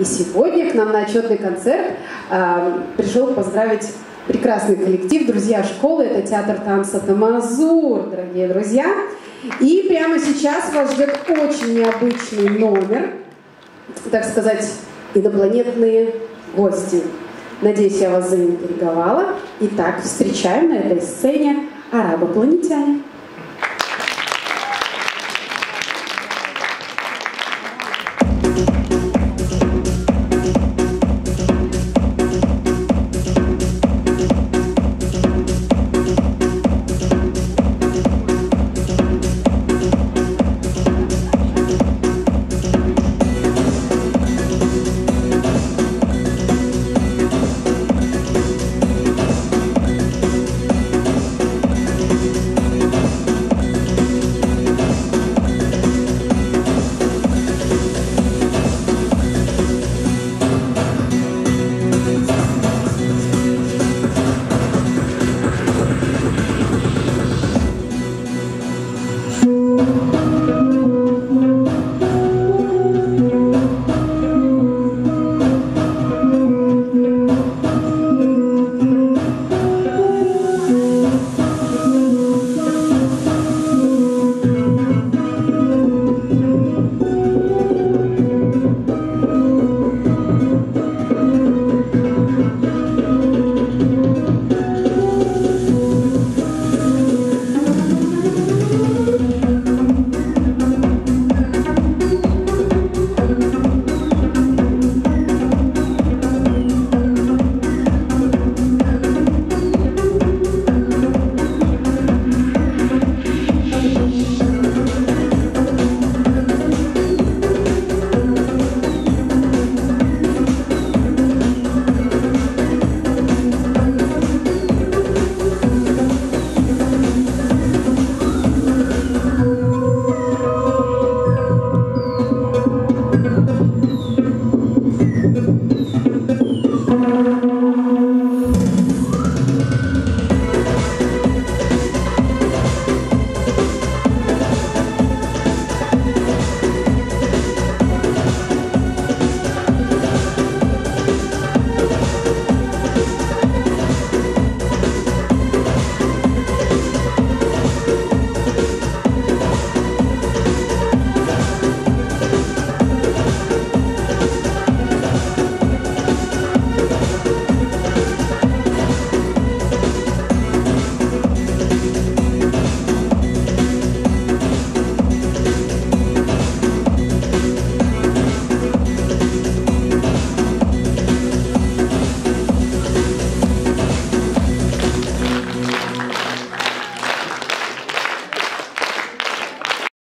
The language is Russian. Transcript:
И сегодня к нам на отчетный концерт э, пришел поздравить прекрасный коллектив, друзья школы, это театр танца «Тамазур», дорогие друзья. И прямо сейчас вас ждет очень необычный номер, так сказать, инопланетные гости. Надеюсь, я вас заинтриговала. Итак, встречаем на этой сцене арабопланетяне.